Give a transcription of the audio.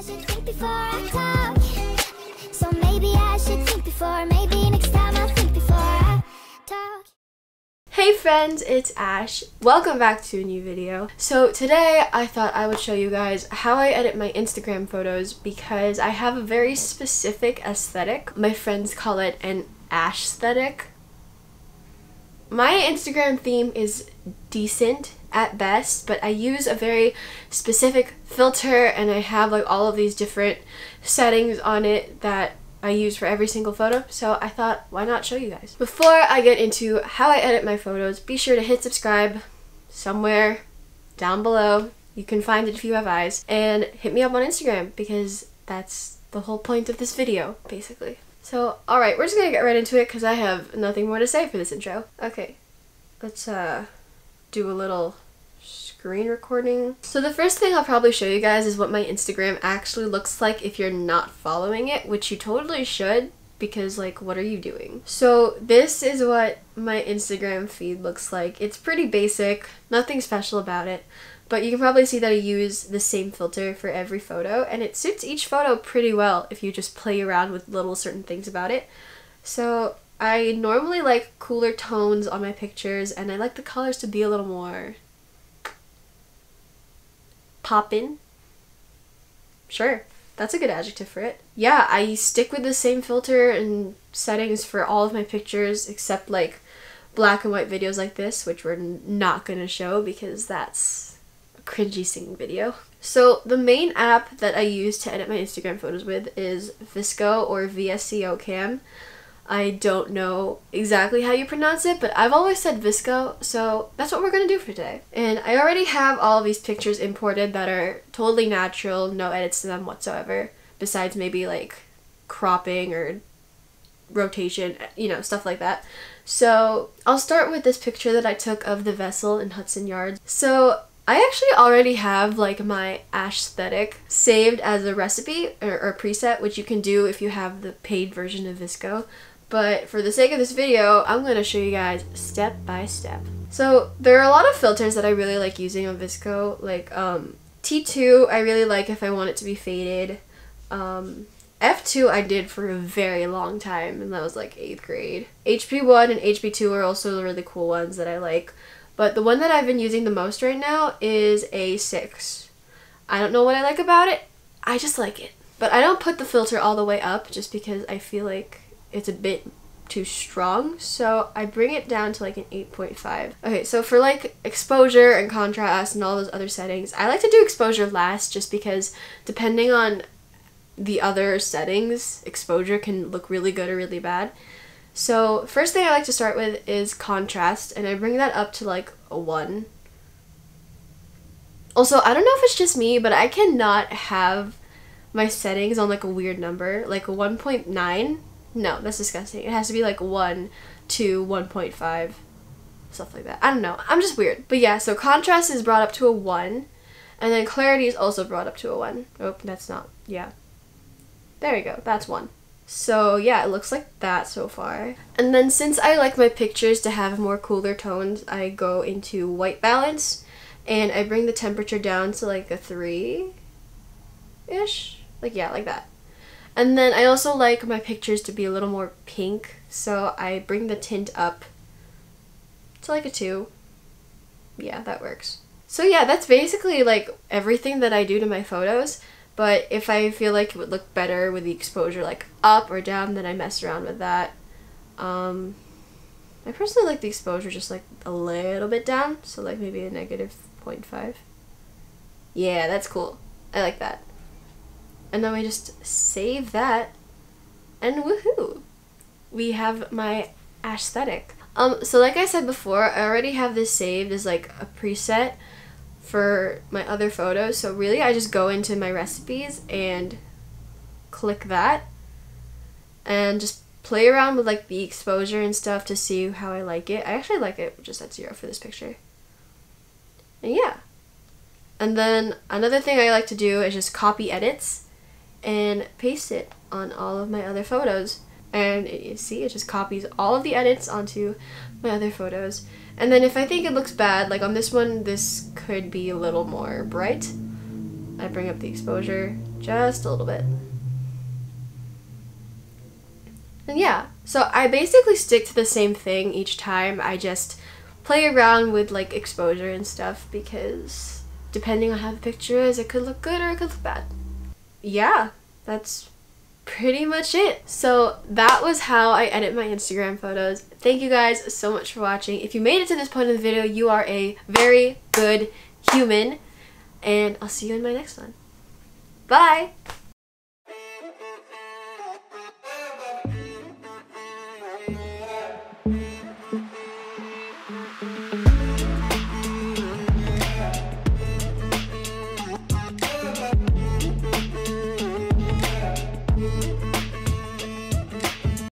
I should think before I talk. So maybe I should think before, maybe next time I'll think before I talk. Hey friends, it's Ash. Welcome back to a new video. So today I thought I would show you guys how I edit my Instagram photos because I have a very specific aesthetic. My friends call it an Ash aesthetic. My Instagram theme is decent at best, but I use a very specific filter and I have like all of these different settings on it that I use for every single photo, so I thought why not show you guys. Before I get into how I edit my photos, be sure to hit subscribe somewhere down below. You can find it if you have eyes. And hit me up on Instagram because that's the whole point of this video, basically. So, alright, we're just gonna get right into it because I have nothing more to say for this intro. Okay, let's uh, do a little screen recording. So the first thing I'll probably show you guys is what my Instagram actually looks like if you're not following it, which you totally should because like what are you doing? So this is what my Instagram feed looks like. It's pretty basic, nothing special about it. But you can probably see that I use the same filter for every photo and it suits each photo pretty well if you just play around with little certain things about it. So I normally like cooler tones on my pictures and I like the colors to be a little more poppin'. Sure, that's a good adjective for it. Yeah, I stick with the same filter and settings for all of my pictures except like black and white videos like this, which we're not gonna show because that's a cringy singing video. So the main app that I use to edit my Instagram photos with is VSCO or VSCO Cam. I don't know exactly how you pronounce it, but I've always said Visco, so that's what we're gonna do for today. And I already have all of these pictures imported that are totally natural, no edits to them whatsoever, besides maybe like cropping or rotation, you know, stuff like that. So I'll start with this picture that I took of the vessel in Hudson Yards. So I actually already have like my aesthetic saved as a recipe or, or preset, which you can do if you have the paid version of VSCO. But for the sake of this video, I'm going to show you guys step by step. So there are a lot of filters that I really like using on Visco. Like um, T2 I really like if I want it to be faded. Um, F2 I did for a very long time and that was like 8th grade. HB1 and HB2 are also the really cool ones that I like. But the one that I've been using the most right now is A6. I don't know what I like about it. I just like it. But I don't put the filter all the way up just because I feel like it's a bit too strong so I bring it down to like an 8.5. Okay so for like exposure and contrast and all those other settings I like to do exposure last just because depending on the other settings exposure can look really good or really bad. So first thing I like to start with is contrast and I bring that up to like a 1. Also I don't know if it's just me but I cannot have my settings on like a weird number like a 1.9 no, that's disgusting. It has to be like 1 to 1.5. Stuff like that. I don't know. I'm just weird. But yeah, so contrast is brought up to a 1. And then clarity is also brought up to a 1. Oh, that's not. Yeah. There we go. That's 1. So yeah, it looks like that so far. And then since I like my pictures to have more cooler tones, I go into white balance. And I bring the temperature down to like a 3-ish. Like, yeah, like that. And then I also like my pictures to be a little more pink, so I bring the tint up to like a 2. Yeah, that works. So yeah, that's basically like everything that I do to my photos, but if I feel like it would look better with the exposure like up or down, then I mess around with that. Um, I personally like the exposure just like a little bit down, so like maybe a negative 0.5. Yeah, that's cool. I like that. And then we just save that and woohoo! We have my aesthetic. Um, so like I said before, I already have this saved as like a preset for my other photos. So really I just go into my recipes and click that and just play around with like the exposure and stuff to see how I like it. I actually like it just at zero for this picture. And yeah. And then another thing I like to do is just copy edits and paste it on all of my other photos. And it, you see, it just copies all of the edits onto my other photos. And then if I think it looks bad, like on this one, this could be a little more bright. I bring up the exposure just a little bit. And yeah, so I basically stick to the same thing each time. I just play around with like exposure and stuff because depending on how the picture is, it could look good or it could look bad. Yeah, that's pretty much it. So that was how I edit my Instagram photos. Thank you guys so much for watching. If you made it to this point of the video, you are a very good human. And I'll see you in my next one. Bye!